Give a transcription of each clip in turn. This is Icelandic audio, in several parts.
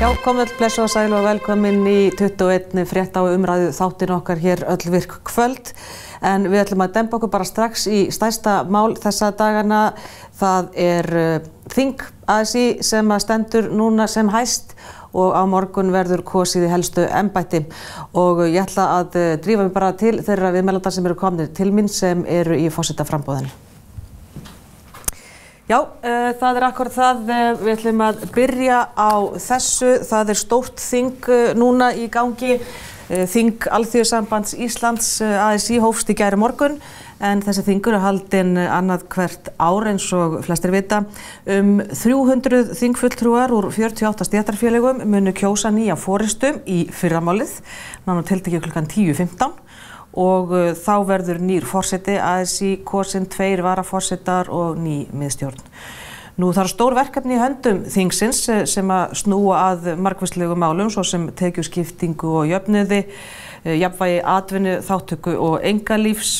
Já, komið blessu og sæl og velkomin í 21. frétt á umræðu þáttin okkar hér öll virk kvöld. En við ætlum að dempa okkur bara strax í stæsta mál þessa dagana. Það er uh, Þing ASI sem að stendur núna sem hæst og á morgun verður kosið í helstu ennbætti. Og ég ætla að uh, drífa mig bara til þeirra viðmælandar sem eru komnir til minn sem eru í fósita frambóðinu. Já, uh, það er akkur það. Uh, við ætlum að byrja á þessu. Það er stórt þing uh, núna í gangi. Þing Alþjóðsambands Íslands ASI hófst í gæri morgun en þessi þingur er haldinn annað hvert ár eins og flestir vita. Um 300 þingfulltrúar úr 48 stjættarfélögum munu kjósa nýja fóristum í fyrramálið, náttúrulega tiltekið klukkan 10.15 og uh, þá verður nýr fórseti ASI, kosin tveir varafórsetar og ný miðstjórn. Nú þarf stór verkefni í höndum þingsins sem að snúa að markvistlegu málum svo sem tekjuskiptingu og jöfniði, jafnvægi atvinnu, þáttöku og engalífs,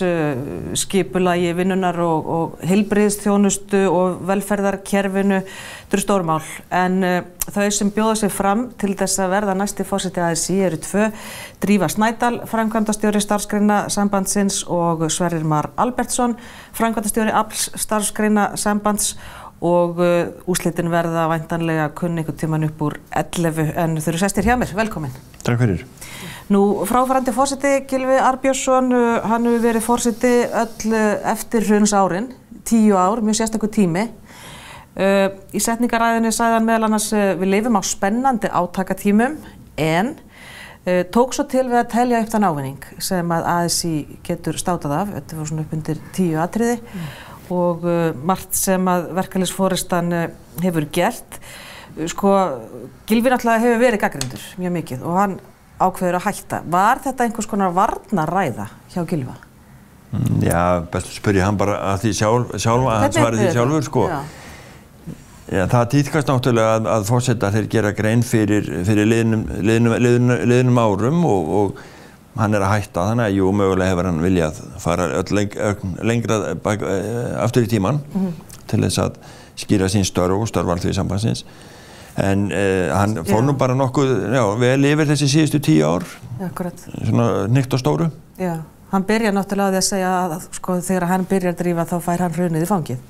skipulagi vinnunar og, og heilbriðstjónustu og velferðarkerfinu. Þetta eru stórmál en uh, þau sem bjóða sig fram til þess að verða næsti fórseti ASI eru tvö. Drífa Snædal, framkvæmdastjóri starfskreina sambandsins og Sverrir Mar Albertsson, framkvæmdastjóri APLS starfskreina sambands og uh, úslitin verða væntanlega kunni ykkur tíman upp úr 11 en þau eru sestir hjá mér. Velkomin. Takk fyrir. Nú fráfærandi fórseti Gilvi Arbjörnsson, uh, hann hefur verið fórseti öll eftir hruns árin, tíu ár, mjög sérstaklega tími. Uh, í setningaræðinu hann meðal annars uh, við leifum á spennandi átakatímum en uh, tók svo til við að telja upp þann ávinning sem að ASI getur státað af, þetta var svona upp undir tíu atriði mm. og margt sem að verkefælisfóristan hefur gert. Sko, Gilvi náttúrulega hefur verið gaggrindur mjög mikið og hann ákveður að hætta. Var þetta einhvers konar varnaræða hjá Gilva? Mm, já, best spyrja hann bara að því sjálf, sjálfa, hann svarði því sjálfur sko. Já. Já, það týðkast náttúrulega að, að fórsetta þeir gera grein fyrir, fyrir liðnum, liðnum, liðnum, liðnum árum og, og hann er að hætta þannig að jú, mögulega hefur hann viljað fara öll leng, lengra bak, aftur í tíman mm -hmm. til þess að skýra sín störf og störfalþví sambansins en eh, hann fór nú bara nokkuð já, vel yfir þessi síðustu tíu ár. Akkurat. svona nýtt og stóru. Já, hann byrja náttúrulega á því að segja að sko, þegar hann byrjar að drífa þá fær hann hrunið í fangið.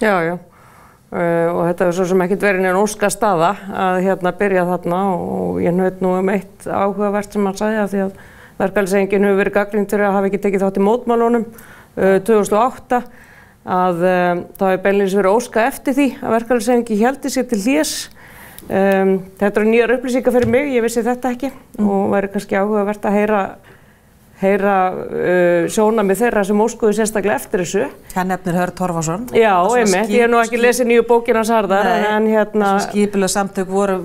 Já, já. Uh, og þetta er svo sem ekkert verið neina óska staða að hérna byrja þarna og ég nöðt nú um eitt áhugavert sem hann sagði að því að verkefælsengin hefur verið gaggrind til að hafa ekki tekið þátt í mótmálunum uh, 2008 að um, það hefur beinleins verið óska eftir því að verkefælsengi heldi sér til hlés um, þetta eru nýjar upplýsingar fyrir mig, ég vissi þetta ekki mm. og verið kannski áhugavert að heyra heyra uh, sjóna með þeirra sem óskuðu sérstaklega eftir þessu. Hann nefnir Hörð Torfarsson. Já, einmitt, ég hef nú ekki lesið nýju bókina Sarðar, en hérna... Skipilega samtök voru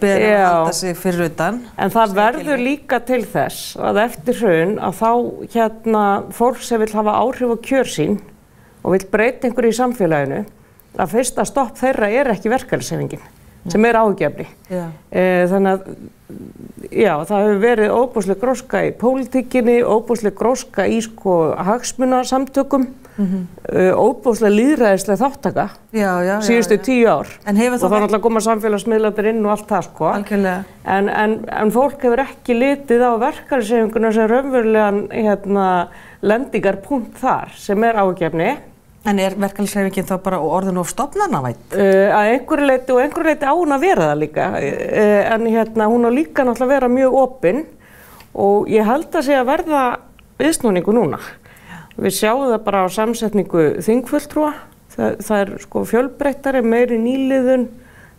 beðið að halda sig fyrir utan. En það verður líka til þess að eftir hraun að þá hérna fólk sem vil hafa áhrif á kjör sín og vil breyta einhverju í samfélaginu, að fyrsta stopp þeirra er ekki verkefælsefingin sem er ágefni. E, þannig að já, það hefur verið óbúslega gróska í pólitíkinni, óbúslega gróska í sko hagsmunarsamtökum, mm -hmm. e, óbúslega líðræðislega þáttaka síðustu tíu ár. Og þá er alltaf að koma samfélagsmiðlaður inn og allt það sko. En, en, en fólk hefur ekki litið á verkarsefinguna sem raunverulegan hérna, lendingarpunkt þar sem er ágefni. En er verkefælisreifingin þá bara orðin of stopnarnavætt? Uh, að einhverju leiti og einhverju leiti á hún að vera það líka. Uh, en hérna, hún á líka náttúrulega að vera mjög opinn og ég held að sé að verða viðsnúningu núna. Já. Við sjáum það bara á samsetningu þingfulltrúa. Það, það er sko fjölbreyttari, meiri nýliðun.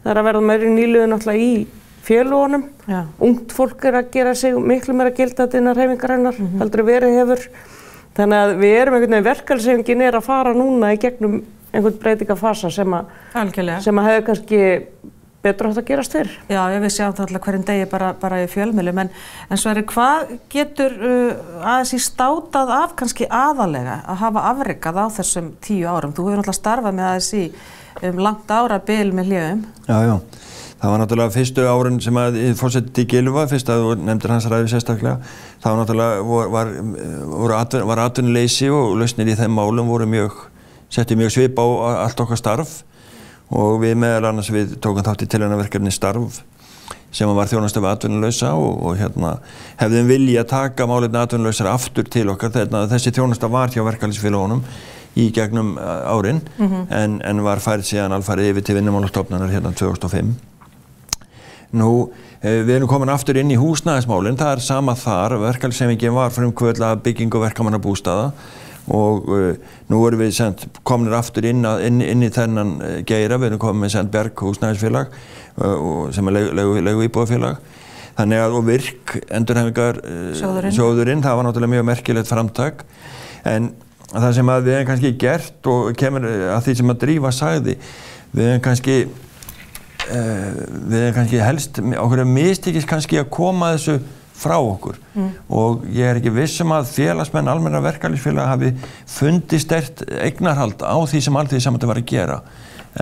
Það er að verða meiri nýliðun náttúrulega í félagunum. Ungt fólk er að gera sig miklu meira gildað innan reyfingarinnar, mm -hmm. heldur verið hefur. Þannig að við erum einhvern veginn, verkefælsefingin er að fara núna í gegnum einhvern breytingafasa sem að, sem að hefur kannski betur átt að gerast fyrr. Já, ég við sjáum það alltaf hverjum degi bara, bara í fjölmjölum, en, en svo er hvað getur uh, aðeins í státað af kannski aðalega að hafa afreikað á þessum tíu árum? Þú hefur náttúrulega starfað með aðeins í um, langt ára byl með hljöfum. Já, já. Það var náttúrulega fyrstu árun sem að fórsetið í Gilva, fyrst að þú nefndir hans ræði sérstaklega, þá náttúrulega var, var, var atvinnuleysi og lausnir í þeim málum voru mjög, setti mjög svip á allt okkar starf og við meðal annars við tókum þátt í tilhengnaverkefni starf sem var þjónast af atvinnulösa og, og hérna hefðum vilja að taka málefni atvinnulösar aftur til okkar þegar þessi þjónasta var hjá verkefælisfélagunum í gegnum árin mm -hmm. en, en var færið síðan alfarið yfir til vinnumálastofnunar hérna 2005. Nú, við erum komin aftur inn í húsnæðismálinn, það er sama þar, verkefælisefingin var frumkvöldlega bygging og verkamannabústaða og uh, nú erum við sendt, kominir aftur inn, að, inn, inn í þennan geira, við erum komin með sendt Berg húsnæðisfélag uh, sem er íbúðafélag þannig að og virk endurhefingar uh, sjóðurinn. sjóðurinn, það var náttúrulega mjög merkilegt framtak. En það sem við hefum kannski gert og kemur að því sem að drífa sagði við hefum kannski við hefum kannski helst okkur er mistikist kannski að koma þessu frá okkur mm. og ég er ekki vissum að félagsmenn almenna verkefælisfélag hafi fundið stert eignarhald á því sem allt því saman þetta var að gera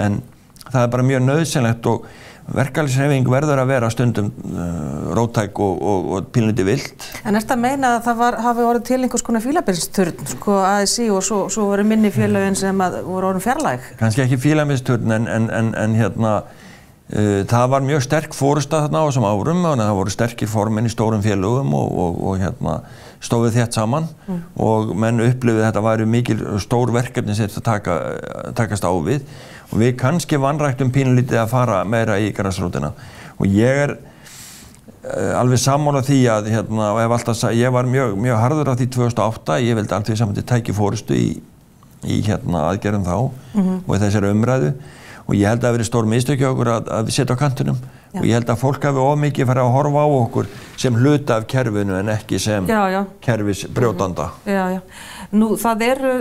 en það er bara mjög nöðsynlegt og verkefælisreyfing verður að vera stundum uh, rótæk og, og, og pílniti vilt. En er þetta að meina að það var, hafi orðið til einhvers konar fílabilsturn sko ASI og svo, svo voru minni félagin sem voru orðin fjarlæg? Kanski ekki fílabilsturn en, en, en, en hérna það var mjög sterk fórustað þarna á þessum árum og það voru sterkir formin í stórum félagum og, og hérna stóðið þétt saman. Mm. og menn upplifið þetta væri mikil stór verkefni sem þetta taka, takast á við. Og við kannski vannræktum pínlítið að fara meira í græsrútina og ég er uh, alveg sammála því að hérna, alltaf, ég var mjög, mjög harður af því 2008, ég vildi alltaf saman til tæki fórustu í, í hérna, aðgerðum þá mm -hmm. og þessari umræðu og ég held að það verið stór mistökja okkur að, að við setja á kantunum Já. og ég held að fólk hafi ómikið farið að horfa á okkur sem hluta af kerfinu en ekki sem já, já. kerfis brjótanda. Já, já. Nú það eru,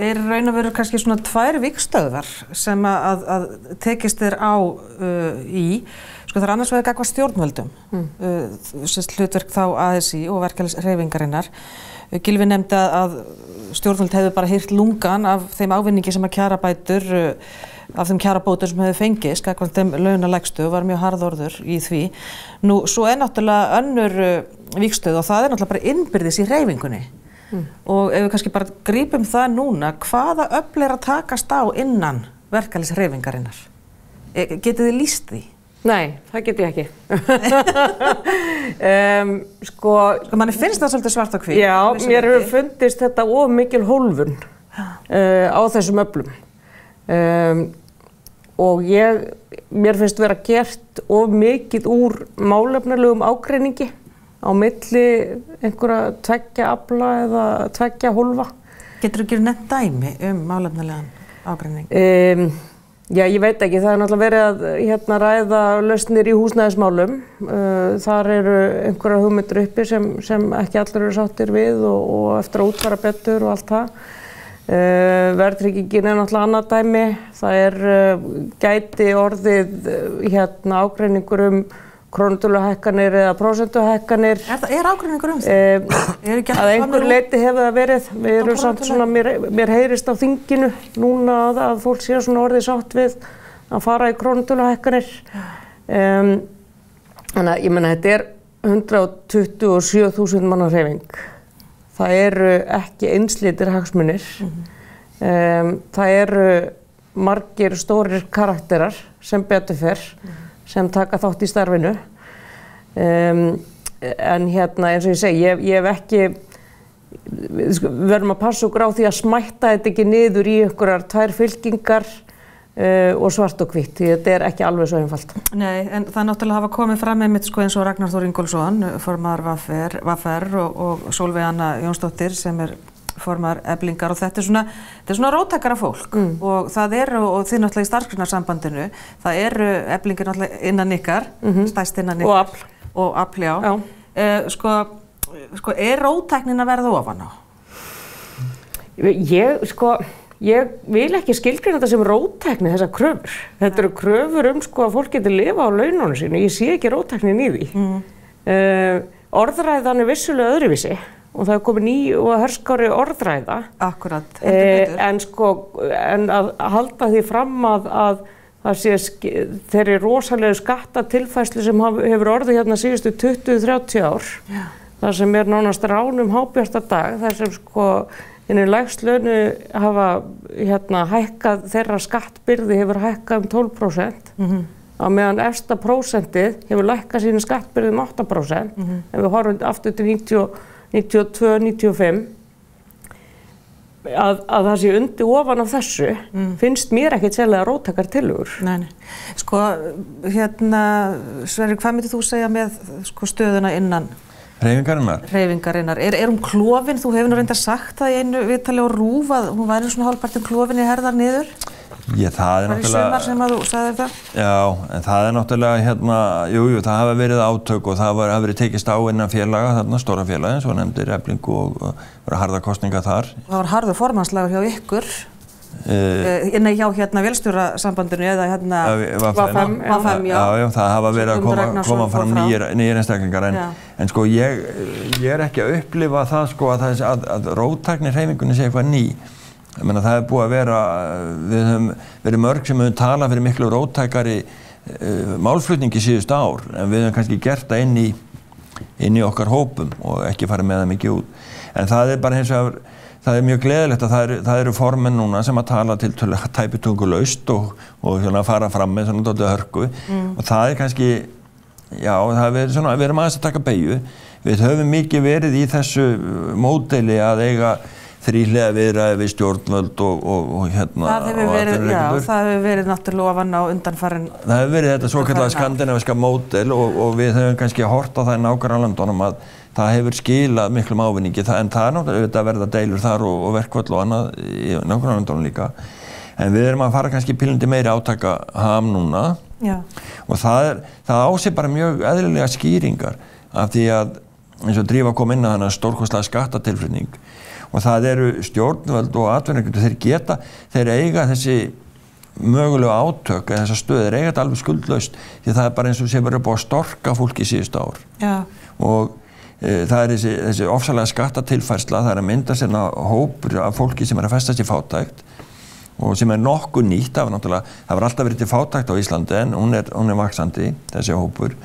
er raun og veru kannski svona tvær vikstöðar sem að, að tekist þér á uh, í, sko það er annars vegar eitthvað stjórnvöldum, mm. uh, hlutverk þá ASI og verkefælisreyfingarinnar. Gilvi nefndi að stjórnvöld hefur bara hýrt lungan af þeim ávinningi sem að kjara bætur uh, af þeim kjarabótur sem hefur fengið, skakvæmt þeim launalegstu og var mjög harðorður í því. Nú, svo er náttúrulega önnur uh, vikstöð og það er náttúrulega bara innbyrðis í reyfingunni mm. og ef við kannski bara grípum það núna, hvaða öll er að takast á innan verkefælisreyfingarinnar? E getið þið líst því? Nei, það get ég ekki. um, sko, sko, manni finnst það svolítið svart á hví. Já, mér hefur fundist þetta of mikil hólfun uh, á þessum öllum. Um, og ég, mér finnst vera gert of mikið úr málefnilegum ágreiningi á milli einhverja tveggja abla eða tveggja hólfa. Getur þú ekki nefnt dæmi um málefnilegan ágreining? Um, Já, ég veit ekki. Það er náttúrulega verið að hérna, ræða lausnir í húsnæðismálum. Uh, þar eru einhverja hugmyndir uppi sem, sem ekki allir eru sáttir við og, og eftir að útfara betur og allt það. Uh, Verðryggingin er náttúrulega annað dæmi. Það er uh, gæti orðið hérna, ágreiningur um krónutöluhækkanir eða prósentuhækkanir. Er, er ágreiningur um það? Eh, að einhver leiti hefur það verið. Við erum samt svona, mér, mér heyrist á þinginu núna að, að fólk sé svona orðið sátt við að fara í krónutöluhækkanir. Um, þannig að ég menna þetta er 127.000 mannar hreyfing. Það eru ekki einslitir hagsmunir. Mm -hmm. um, það eru margir stórir karakterar sem betur fyrr. Mm -hmm sem taka þátt í starfinu. Um, en hérna eins og ég segi, ég, ég hef ekki, við verðum að passa okkur á því að smætta þetta ekki niður í einhverjar tvær fylkingar uh, og svart og hvitt, því þetta er ekki alveg svo einfalt. Nei, en það er náttúrulega að hafa komið fram með mitt sko eins og Ragnar Þór Ingólfsson, formar Vaffer og, og Solveig Anna Jónsdóttir sem er formar eblingar og þetta er svona, þetta er svona róttakara fólk mm. og það eru, og þið náttúrulega í starfsgrunarsambandinu, það eru eblingir náttúrulega innan ykkar, mm -hmm. stæst innan ykkar. Og afl. Og afl, já. já. Uh, sko, sko, er róttaknin að verða ofan á? Ég, sko, ég vil ekki skilgrina þetta sem róttakni, þessar kröfur. Þetta eru kröfur um, sko, að fólk getur lifa á launónu sínu. Ég sé ekki róttaknin í því. Mm. Uh, orðræðan er vissulega öðruvísi og það er komið ný og hörskári orðræða. Akkurat. Eh, en sko, en að halda því fram að, að það sé þeirri rosalega skattatilfæslu sem hefur orðið hérna síðustu 20-30 ár, Já. Það sem er nánast ránum hábjörsta dag, þar sem sko einnig lægslönu hafa hérna hækkað, þeirra skattbyrði hefur hækkað um 12% mm -hmm. á meðan efsta prósentið hefur lækkað sínu skattbyrðum 8% mm -hmm. ef við horfum aftur til 92-95 að, að það sé undi ofan af þessu mm. finnst mér ekkert sérlega róttakar tilugur. Nei, nei. Sko, hérna, Sverri, hvað myndir þú segja með sko, stöðuna innan? Reyfingarinnar. Reyfingarinnar. Er, er hún klófin? Þú hefur nú reynda sagt það í einu viðtali og rúf að hún væri svona hálfpartin klófin í herðar niður. Ég, það er náttúrulega... Það er sumar sem að þú sagði þetta? Já, en það er náttúrulega hérna, jújú, jú, það hafa verið átök og það hafa verið tekist á innan félaga, þarna stóra félagi, eins og nefndir Eblingu og, og verið harða kostninga þar. Það var harðu formannslagur hjá ykkur, nei hjá hérna velstjórasambandinu eða hérna Vafem, já. Já, já, það hafa verið að koma, koma fram nýjir einstaklingar, en, en sko ég, ég er ekki að upplifa það sko að, að, að róttaknir hreyfingunni sé eitthvað ný. Meina, það er búið að vera, við höfum verið mörg sem höfum talað fyrir miklu róttækari uh, málflutningi síðust ár en við höfum kannski gert það inn í, inn í okkar hópum og ekki farið með það mikið út. En það er bara eins og að það er mjög gleðilegt að það eru, það eru formen núna sem að tala til tæpitunguleust og, og svona, fara fram með svona doldið hörku mm. og það er kannski, já, það er svona, við erum aðeins að taka beigju. Við höfum mikið verið í þessu módeli að eiga þrýlega viðræði við stjórnvöld og, og, og hérna það hefur verið, já, það hefur verið náttúrulega ofan á undanfærin það hefur verið þetta svo kallega skandinaviska módel og, og við höfum kannski hort á það í nákvæmlega landunum að það hefur skilað miklum ávinningi. En það er náttúrulega verða deilur þar og verkvöld og annað í nákvæmlega landunum líka. En við erum að fara kannski pilandi meiri átaka ham núna. Já. og það, er, það ásið bara mjög eðlilega skýringar af því að eins og drífa kom inn að hana stórkostlega skattatilflutning og það eru stjórnvöld og atvinningur þeir geta, þeir eiga þessi mögulegu átök eða þessar stöð, þeir eiga þetta alveg skuldlaust því það er bara eins og sem verður búið að storka fólki í síðust ár Já. og e, það er þessi, þessi ofsalega skattatilfærsla, það er að mynda sérna hópur af fólki sem er að festast í fátækt og sem er nokkuð nýtt, var náttúrulega, það var alltaf verið til fátækt á Íslandi en hún er, hún er vaksandi, þessi hópur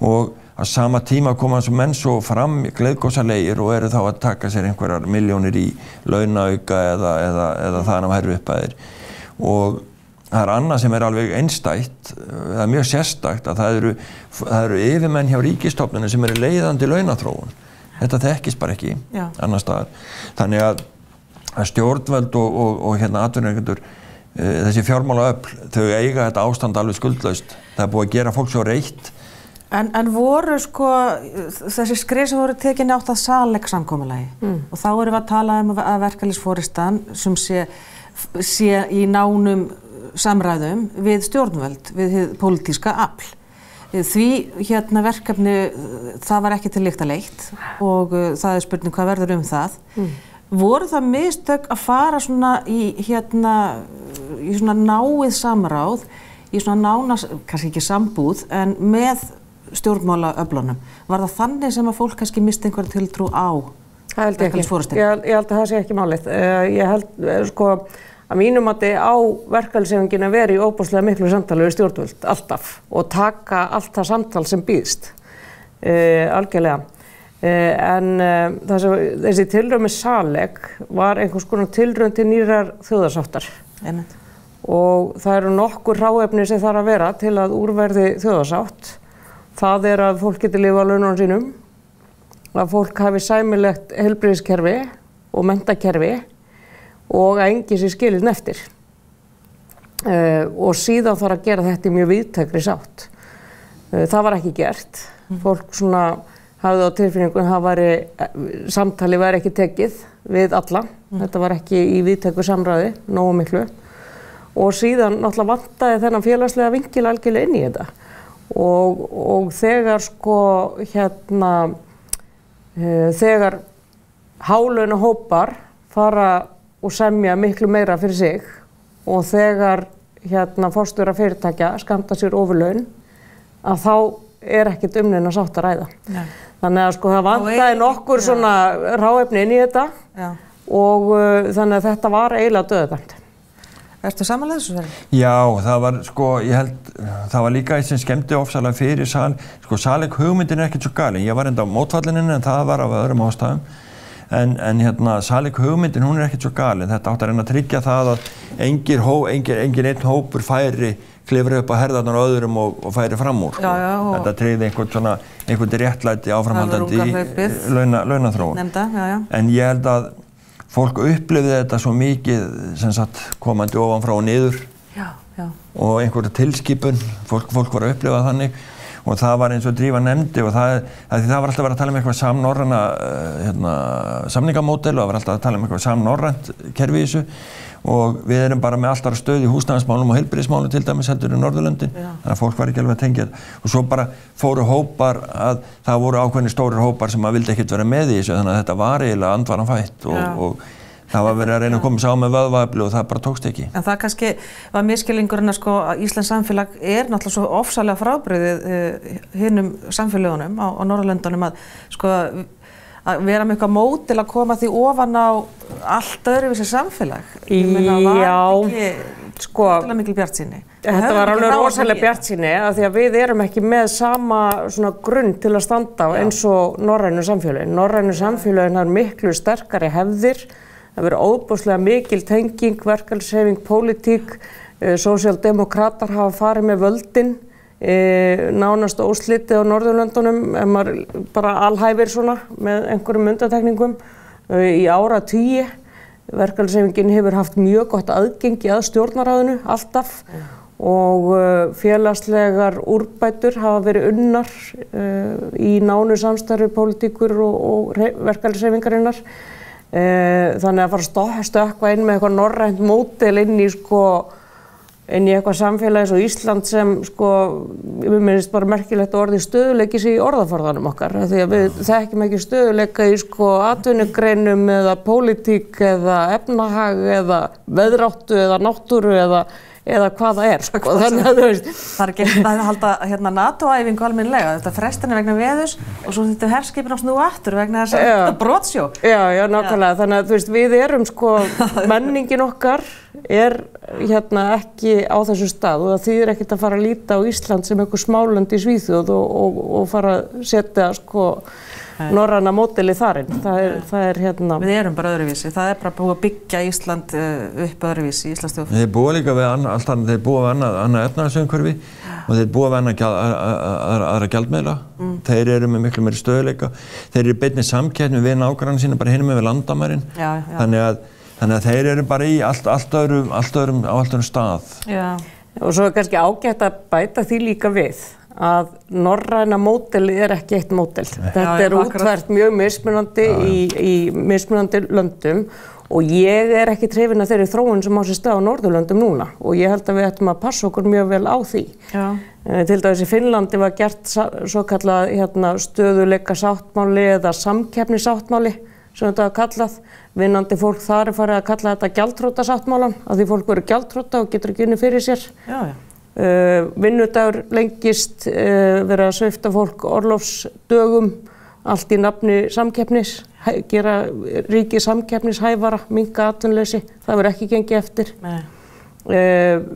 og á sama tíma koma þessu menn svo fram gleðgóðsarleir og eru þá að taka sér einhverjar miljónir í launauka eða, eða, eða þannig að herru uppæðir og það er annað sem er alveg einstætt það er mjög sérstakt að það eru, það eru yfirmenn hjá ríkistofnunum sem eru leiðandi launathróun þetta þekkist bara ekki Já. annar staðar. Þannig að, að stjórnveld og, og, og hérna atvinningendur e, þessi fjármála öll þau eiga þetta ástand alveg skuldlaust. Það er búið að gera fólk svo reitt En, en voru sko þessi skrið sem voru tekinni átt að salegsamkommalagi mm. og þá erum við að tala um að verkefælisforistan sem sé, sé í nánum samræðum við stjórnvöld, við politíska afl. Því hérna verkefni það var ekki til líkt að leitt og uh, það er spurning hvað verður um það. Mm. Voru það mistök að fara svona í hérna í svona náið samráð í svona nána, kannski ekki sambúð en með stjórnmálaöflunum. Var það þannig sem að fólk kannski misti einhverja tiltrú á verkefælisfórustin? Ég, ég held að það sé ekki málið. Uh, ég held uh, sko að mínum að þið á verkefælisefingin að vera í óbúslega miklu samtali við stjórnvöld alltaf og taka allt það samtal sem býðst uh, algjörlega. En sem, þessi tilröð með Saleg var einhvers konar tilröð til nýrar þjóðarsáttar. Ennett. Og það eru nokkur ráefni sem þarf að vera til að úrverði þjóðarsátt Það er að fólk getur lifa á laununum sínum, að fólk hafi sæmilegt helbriðiskerfi og mentakerfi og að engi sér skilin eftir. Uh, og síðan þarf að gera þetta í mjög viðtækri sátt. Uh, það var ekki gert. Mm. Fólk svona hafði á tilfinningun að samtali væri ekki tekið við alla. Mm. Þetta var ekki í viðtæku samræði, nógu miklu. Og síðan náttúrulega vantaði þennan félagslega vingil algjörlega inn í þetta og, og þegar sko hérna uh, þegar hálönu hópar fara og semja miklu meira fyrir sig og þegar hérna fórstur að fyrirtækja skamta sér ofurlaun að þá er ekkert umninn að sátt að ræða. Ja. Þannig að sko það vantæði nokkur ja. svona ráefni inn í þetta ja. og uh, þannig að þetta var eiginlega döðdæmt. Ertu samanlega þessu verið? Já, það var sko, ég held, það var líka eitt sem skemmti ofsalega fyrir sal, sko saleg hugmyndin er ekkert svo gali, ég var enda á mótfallininu en það var af öðrum ástæðum, en, en hérna saleg hugmyndin hún er ekkert svo gali, þetta átt að reyna að tryggja það að engir, hó, engir, engir einn hópur færi klifra upp á herðarnar og öðrum og, og færi fram úr. Já, já, og- Þetta treyði einhvern svona, einhvern réttlæti áframhaldandi Höfrungahlaupið. launa, já. En ég held að fólk upplifði þetta svo mikið sem sagt komandi ofan frá og niður Já, já. og einhverja tilskipun, fólk, fólk var að upplifa þannig og það var eins og drífa nefndi og það, það, það var alltaf að vera að tala um eitthvað samnorrana uh, hérna, samningamódel og það var alltaf að tala um eitthvað samnorrant kerfi í þessu. Og við erum bara með alltaf stöð í húsnæðismálum og heilbyrðismálum til dæmis heldur í Norðurlöndin þannig að fólk var ekki alveg að tengja og svo bara fóru hópar að það voru ákveðni stórir hópar sem að vildi ekkert vera með í þessu þannig að þetta var eiginlega andvaran fætt og, Já. og það var verið að reyna að koma sá með vöðvaefli og það bara tókst ekki. En það kannski var miskilingurinn að sko að Íslands samfélag er náttúrulega svo ofsalega frábriðið uh, hinnum samfélagunum á, á Norrlöndunum að sko að vera með eitthvað mótil að koma því ofan á allt öðruvísi samfélag. Ég meina, var Já, ekki sko, mikil bjart síni. Þetta var alveg rosalega bjart síni af því að við erum ekki með sama svona grunn til að standa á eins og norrænu samfélagin. Norrænu samfélagin har miklu sterkari hefðir, það verið óbúslega mikil tenging, verkalsefing, pólitík, uh, sósíaldemokrater hafa farið með völdin, uh, nánast óslitið á Norðurlöndunum, ef maður bara alhæfir svona með einhverjum undatekningum uh, í ára tíi. Verkalsefingin hefur haft mjög gott aðgengi að stjórnaráðinu alltaf og uh, félagslegar úrbætur hafa verið unnar í nánu samstarfi pólitíkur og, og verkalsefingarinnar. Uh, þannig að fara að stökkva inn með eitthvað norrænt mótel inn í sko inn í eitthvað samfélagis og Ísland sem sko, við minnist bara merkilegt orði stöðuleikis í orðaforðanum okkar. Því að við þekkjum ekki stöðuleika í sko atvinnugreinum eða pólitík eða efnahag eða veðráttu eða náttúru eða, eða hvað það er sko. þannig að þú veist Það er ekki að halda hérna NATO-æfingu alminlega, þetta frestinni vegna veðus og svo þetta herskipin á snú aftur vegna þess að Já. þetta brotsjó. Já, já, nákvæmlega, þannig að þú veist, við erum sko, menningin okkar er hérna ekki á þessu stað og það þýðir ekkert að fara að líta á Ísland sem einhver smálönd í Svíþjóð og, og, og fara að setja sko norræna móteli þarinn, það er, það er hérna, Við erum bara öðruvísi, það er bara búið að byggja Ísland uh, upp öðruvísi, Íslands þjóð. Þeir búa líka við annað, allt annað, þeir búa við annað, annað efnaðsumhverfi og þeir búa við annað gjald, aðra, aðra gjaldmeila. Þeir eru með miklu meiri stöðuleika. Þeir eru beinni samkeppni við nágrann sína bara hinum með landamærin. Já, já. Þannig að, þannig að þeir eru bara í allt, allt, öðrum, allt öðrum, á allt öðrum stað. Já, og svo er kannski ágætt að bæta því líka við að norræna móteli er ekki eitt mótel. Þetta Já, er já, útvært mjög mismunandi í, í mismunandi löndum og ég er ekki trefin að þeirri þróun sem á sér stað á Norðurlöndum núna og ég held að við ættum að passa okkur mjög vel á því. já, Eh, Til dæmis í Finnlandi var gert svo kallað hérna, stöðuleika sáttmáli eða samkeppni sáttmáli sem þetta var kallað. Vinnandi fólk þar er farið að kalla þetta gjaldtróta sáttmálan af því fólk verður gjaldtróta og getur ekki unni fyrir sér. já, já. Uh, vinnudagur lengist, uh, verið að svifta fólk orlofsdögum, allt í nafni samkeppnis, gera ríki samkeppnishæfara, minga atvinnleysi, það verður ekki gengið eftir. Uh,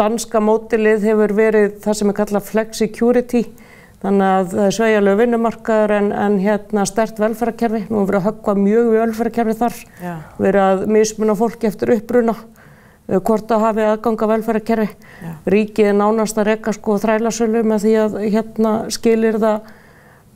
danska mótilið hefur verið það sem er kallað flexicurity, þannig að það er sveigjalegu vinnumarkaður en, en hérna stert velferðarkerfi, nú verið að höggva mjög velferðarkerfi þar, verið að mismuna fólki eftir uppruna, uh, hvort að hafi aðganga velferðarkerfi. Já. Ríkið er nánast að rekka sko þrælasölu með því að hérna skilir það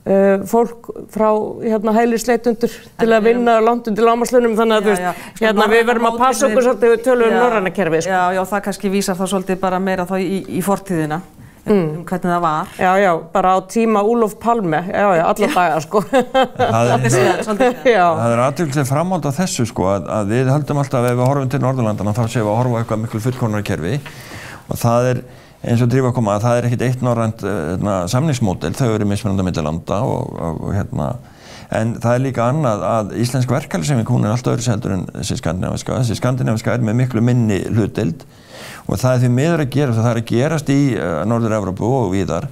uh, fólk frá hérna hælisleitundur til að vinna langt undir lámaslunum þannig að Já, já. veist, Sko, hérna við verðum að passa okkur svolítið við tölum um Já, norræna kerfi sko. Já, já, það kannski vísar þá svolítið bara meira þá í, í fortíðina, um hvernig það var. Já, já, bara á tíma Úlof Palme, já, já, alla daga, sko. Það er, það er aðtökluslega framhald á þessu sko að, að við höldum alltaf ef við horfum til Norðurlandana þá séum við að horfa á eitthvað miklu fullkonarkerfi og það er eins og drífa að koma að það er ekkit eitt norrænt uh, samningsmódel, þau eru mismunandi millir landa og, og, og hérna. En það er líka annað að íslensk verkefælisefing hún er allt öðru seldur en þessi skandinaviska þessi skandinaviska er með miklu minni hlutild og það er því miður að gera það er að gerast í uh, Norður-Európu og víðar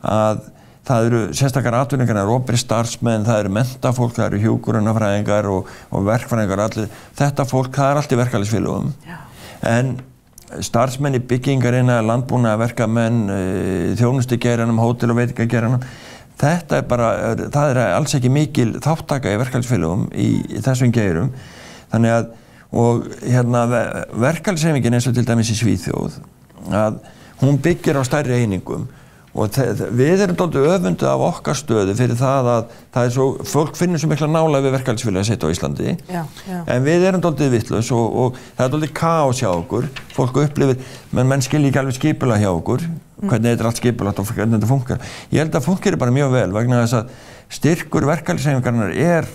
að það eru sérstakar atvinningar, það eru opri starfsmenn, það eru mentafólk, það eru hjúkurunafræðingar og, og verkfræðingar allir. Þetta fólk, það er allt í verkefælisfélögum. En starfsmenn í byggingarinn, landbúna, verkamenn, þjónustigeranum, hótel- og veitingageranum, þetta er bara, það er alls ekki mikil þáttaka í verkefælisfélögum í, í þessum geirum. Þannig að, og hérna, verkefælisefingin eins og til dæmis í Svíþjóð að hún byggir á stærri einingum. Og við erum doldið öfundu af okkar stöðu fyrir það að það er svo, fólk finnir svo mikla nála við verkefælisfélagi að setja á Íslandi. Já, já. en við erum doldið vittlaus og, og það er doldið káos hjá okkur. Fólk upplifir, menn menn skilji ekki alveg skipula hjá okkur hvernig þetta er allt skipulagt og hvernig þetta funkar. Ég held að funkar bara mjög vel vegna þess að styrkur verkefælisfélagarnar er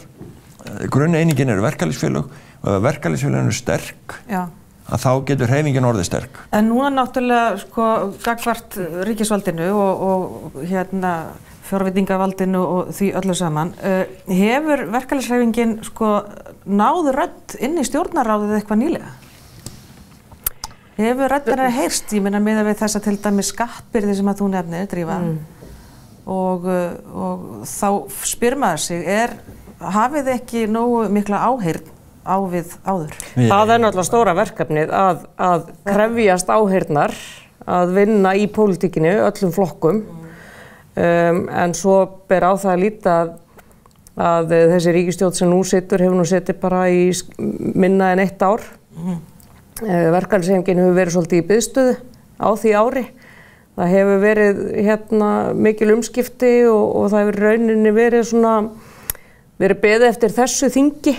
grunni einingin eru verkefælisfélag og ef verkefælisfélagin er sterk já að þá getur hreyfingin orðið sterk. En núna náttúrulega sko gagvart ríkisvaldinu og, og hérna fjárvitingavaldinu og því öllu saman uh, hefur verkefælishreyfingin sko náðu rödd inn í stjórnaráðið eitthvað nýlega? Hefur röddin að heyrst, ég minna miða við þess að til dæmi skattbyrði sem að þú nefnir, Drífa mm. og, og þá spyr maður sig, er, hafið ekki nógu mikla áheyrn á við áður. Það er náttúrulega stóra verkefnið að, að krefjast áheirnar, að vinna í pólitíkinu, öllum flokkum, um, en svo ber á það að líta að, að þessi ríkistjóð sem nú sittur hefur nú sittið bara í minna en eitt ár. Mm. Verkefnisefingin hefur verið svolítið í byðstöðu á því ári. Það hefur verið hérna, mikil umskipti og, og það hefur rauninni verið, svona, verið beðið eftir þessu þingi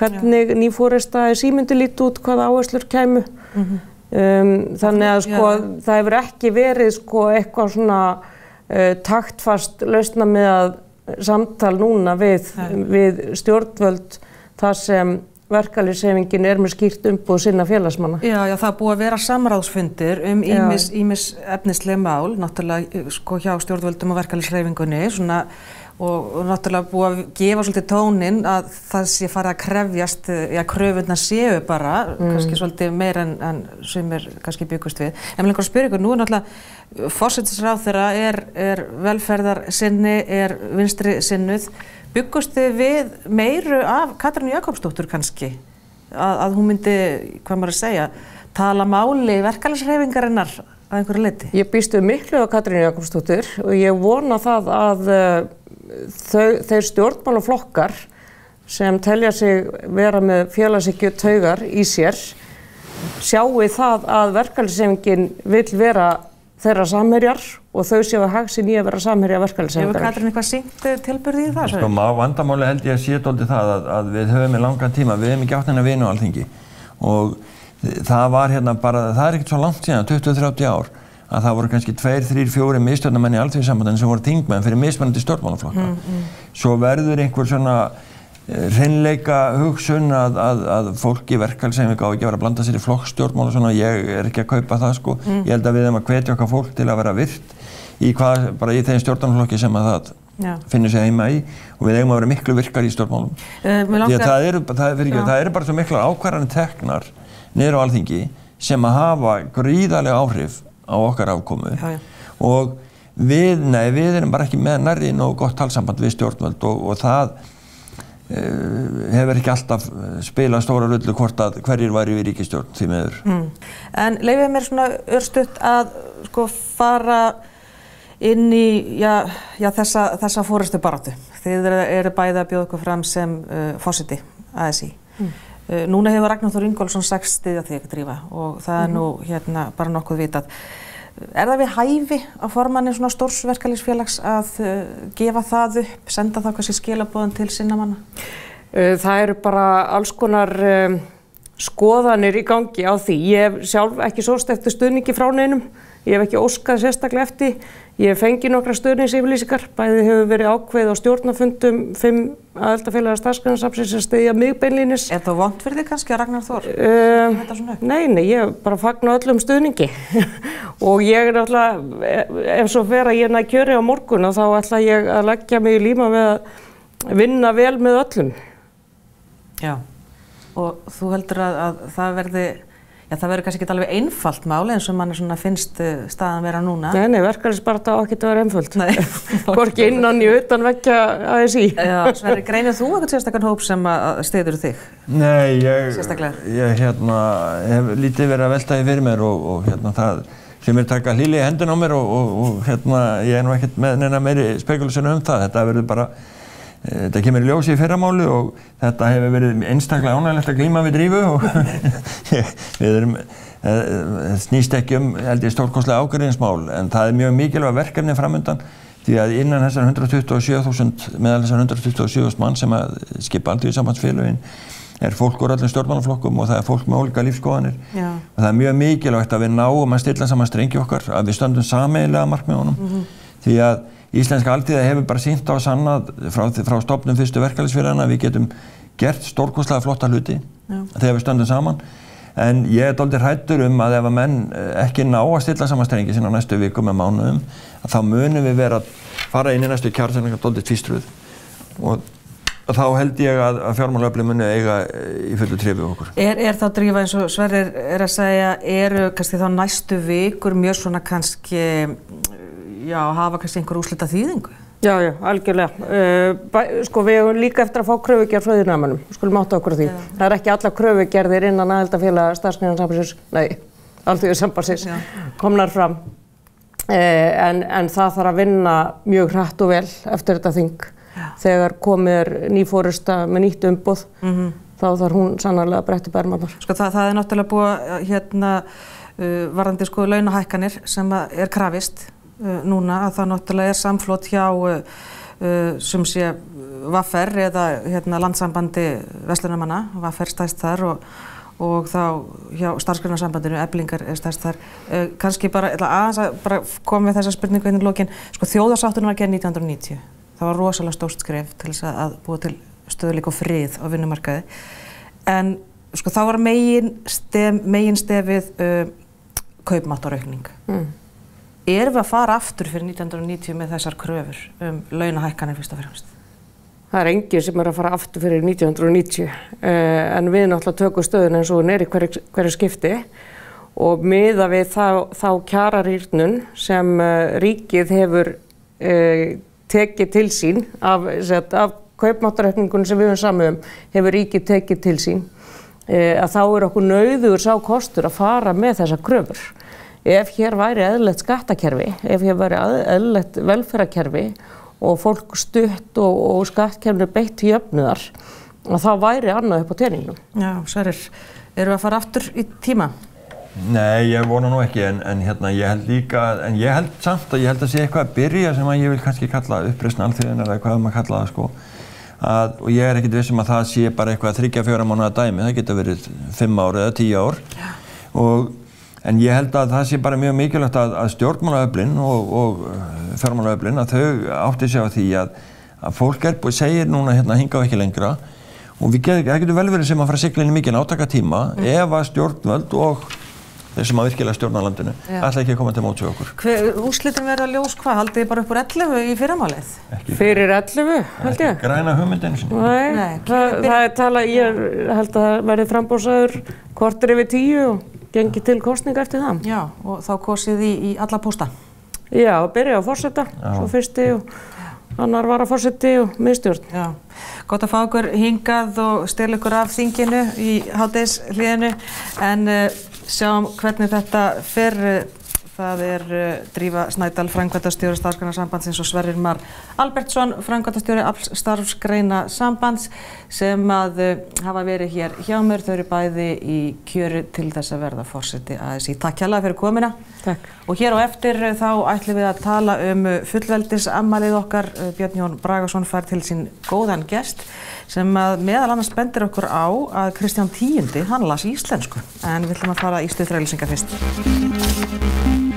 hvernig nýfóresta er símyndi lítið út, hvaða áherslur kæmu. Mm -hmm. um, þannig að sko, það hefur ekki verið sko, eitthvað svona uh, taktfast lausna með að samtal núna við, við stjórnvöld þar sem verkefliðsefingin er með skýrt umbúð sinna félagsmanna. Já, já, það er búið að vera samráðsfundir um ímis efnislega mál, náttúrulega sko hjá stjórnvöldum og verkefliðsrefingunni, svona og, og náttúrulega búið að gefa svolítið tónin að það sé farið að krefjast, já kröfunna séu bara, mm. kannski svolítið meira en, en sem er kannski byggust við. En mér lengur að spyrja ykkur, nú er náttúrulega fórsættisráð þeirra er, er velferðar sinni, er vinstri sinnuð, byggust þið við meiru af Katrínu Jakobsdóttur kannski? Að, að hún myndi, hvað maður að segja, tala máli verkefælisreifingarinnar að einhverju leiti? Ég býstu miklu á Katrínu Jakobsdóttur og ég vona það að þau, þeir stjórnmálaflokkar sem telja sig vera með félagsíkju taugar í sér sjáu það að verkefælsefingin vil vera þeirra samherjar og þau séu að hagsi nýja vera samherja verkefælsefingar. Hefur Katrin eitthvað syngt eh, tilbyrði í það? Sko maður vandamáli held ég að sé doldi það að, að við höfum í langan tíma, við hefum ekki átt henni að vinna á alltingi og það var hérna bara, það er ekkert svo langt síðan, 20-30 ár að það voru kannski tveir, þrýr, fjóri mistjórnamenn í allþjóðsambandinu sem voru tingmenn fyrir mismunandi stjórnmálaflokka. Mm, mm. Svo verður einhver svona reynleika hugsun að, að, að fólki verkal sem ekki á ekki að vera að blanda sér í flokkstjórnmál og svona, ég er ekki að kaupa það sko. Mm. Ég held að við erum að hvetja okkar fólk til að vera virt í hvað, bara í þeim stjórnmálaflokki sem að það Já. finnir sig heima í og við eigum að vera miklu virkar í stjórnmálum. Uh, Því að það eru, það, er, það eru bara svo mikla ákvarðanir teknar niður á alþingi sem að hafa gríðarlega áhrif á okkar afkomu já, já. og við, nei, við erum bara ekki með nærri nógu gott talsamband við stjórnvöld og, og það hefur ekki alltaf spilað stóra rullu hvort að hverjir væri við ríkistjórn því meður. Mm. En leiðið mér svona örstuðt að sko fara inn í já, já, þessa, þessa fórustu baratu. Þið eru bæði að bjóða okkur fram sem uh, fósiti ASI. Mm. Uh, núna hefur Ragnar Þór Ingólfsson sagt stiðja því ekki drífa og það er nú mhm. hérna bara nokkuð vitað. Er það við hæfi á formanni svona stórsverkefliðsfélags að uh, gefa það upp, senda það kannski skilabóðan til sinna manna? Uh, það eru bara alls konar um, skoðanir í gangi á því. Ég hef sjálf ekki sóst eftir stuðningi frá neinum, ég hef ekki óskað sérstaklega eftir. Ég fengi nokkra stöðningsyfirlýsingar, bæði hefur verið ákveð á stjórnafundum fimm aðeldafélagar starfsgrænarsapsins að stegja mig beinlýnis. Er það vant fyrir þig kannski að Ragnar Þór? Uh, nei, nei, ég bara fagnar öllum stöðningi og ég er alltaf, svo fer að ég næ kjöri á morgun og þá ætla ég að leggja mig í líma með að vinna vel með öllum. Já, og þú heldur að, að það verði Já, það verður kannski ekki alveg einfalt máli eins og mann finnst uh, staðan vera núna. Nei, nei, verkefnisbarta á ekki að vera einfalt. Nei. Hvorki innan í utan vekja ASI. Já, Sverri, greinir þú eitthvað sérstaklega hóp sem stiður þig? Nei, ég, ég hérna, hef lítið verið að veltaði fyrir mér og, og hérna það sem er taka hlýli í hendun á mér og, og, og hérna ég er nú ekkert með neina meiri spekulasjónu um það. Þetta verður bara þetta kemur ljósi í fyrramáli og þetta hefur verið einstaklega ánægilegt að glíma við drífu og við erum snýst ekki um held ég stórkonslega ágæriðinsmál en það er mjög mikilvæg verkefni framöndan því að innan þessar 127.000 meðal þessar 127.000 mann sem að skipa aldrei í sambandsfélagin er fólk úr öllum stjórnmálaflokkum og það er fólk með ólika lífskoðanir Já. og það er mjög mikilvægt að við náum að stilla saman strengi okkar að við stöndum sameigilega markmiðunum mm -hmm. Íslenska alltíða hefur bara sínt á sanna frá, frá stopnum fyrstu verkefælisfélagana að við getum gert stórkonslega flotta hluti Já. þegar við stöndum saman en ég er doldið hrættur um að ef að menn eh, ekki ná að stilla saman strengi sína næstu vikum með mánuðum þá munum við vera að fara inn í næstu kjársenningar doldið tvístruð og þá held ég að, að fjármálöfli muni eiga í fullu trefið okkur. Er, er þá drífa eins og Sverrir er að segja, eru kannski þá næstu vikur mjög svona kannski, já, hafa kannski einhver úslita þýðingu? Já, já, algjörlega. Uh, bæ, sko við hefum líka eftir að fá kröfugjörð frá þýrnamannum, skulum átta okkur á því. Já. Það er ekki alla kröfugjörðir innan aðeldafélag starfsnæðansambansins, nei, allþjóðsambansins, komnar fram. Uh, en, en það þarf að vinna mjög hrætt og vel eftir þetta þing þegar komir nýfórusta með nýtt umboð mm -hmm. þá þarf hún sannarlega að breytta bermarnar. Sko það, það er náttúrulega búið hérna uh, varðandi sko launahækkanir sem er krafist uh, núna að það náttúrulega er samflót hjá uh, uh sem sé Vaffer eða hérna landsambandi Veslunamanna, Vaffer stæst þar og og þá hjá starfsgrunarsambandinu, eblingar stærst þar. Kannski bara, bara koma með þessa spurningu inn í lókin, sko þjóðarsáttunum var gerð 1990 það var rosalega stórt skref til þess að búa til stöðuleik og frið á vinnumarkaði. En sko þá var megin, stef, megin stefið uh, kaupmáttaraukning. Mm. Erum við að fara aftur fyrir 1990 með þessar kröfur um launahækkanir fyrst og fremst? Það er engið sem er að fara aftur fyrir 1990 uh, en við náttúrulega tökum stöðun eins og neyri hverju, hverju skipti og miða við þá, þá kjararýrnun sem uh, ríkið hefur uh, tekið til sín af, af kaupmáttarreikningunum sem við höfum samið um hefur ríkið tekið til sín að þá er okkur nauður sá kostur að fara með þessa kröfur. Ef hér væri eðlert skattakerfi, ef hér væri eðlert velferðarkerfi og fólk stutt og, og skattkerfni beitt í öfnuðar, þá væri annað upp á teiningum. Já, Sverrir, eru við að fara aftur í tíma? Nei, ég vona nú ekki, en, en hérna, ég held líka, en ég held samt að ég held að sé eitthvað að byrja sem að ég vil kannski kalla uppreysna alþjóðinar eða hvað maður kalla það sko. Að, og ég er ekkert vissum að það sé bara eitthvað þryggja fjóra mánuða dæmi, það getur verið fimm ár eða tíu ár. Og, en ég held að það sé bara mjög mikilvægt að, að stjórnmálaöflin og, og uh, fjármálaöflin að þau átti sig á því að, að fólk er, segir núna hérna hinga ekki lengra og við getum, það getur vel verið sem að fara að sigla inn í mikinn átakatíma mm. ef að stjórnvöld og þeir sem að virkilega stjórna landinu ætla ekki að koma til móts við okkur. Úslitum verða ljós hvað? Haldið þið bara upp úr 11 í fyrramálið? Fyrir 11, held ég. Græna hugmyndinu sinni. Nei, Nei það, það er tala, ég held að gengi til kostninga eftir það. Já, og þá korsið í, í alla posta? Já, byrja á fórsetta, svo fyrsti og annar var að fórseti og miðstjórn. Já, gott að fá okkur hingað og stela ykkur af þinginu í háttegisliðinu en uh, sjáum hvernig þetta fer. Það er uh, Drífa Snædal, frangvæntastjóri starfsgreinarsambandsins og Sverrir Mar Albertsson, frangvæntastjóri starfsgreina sambands sem að uh, hafa verið hér hjá mér. Þau eru bæði í kjöru til þess að verða fórseti aðeins í. Takk hjálpa fyrir komina. Takk. Og hér á eftir uh, þá ætlum við að tala um fullveldisammalið okkar. Björn Jón Bragason fær til sín góðan gest sem að meðal annars bendir okkur á að Kristján Tíundi, hann las íslensku en við ætlum að fara í stuðfræðilsingar fyrst.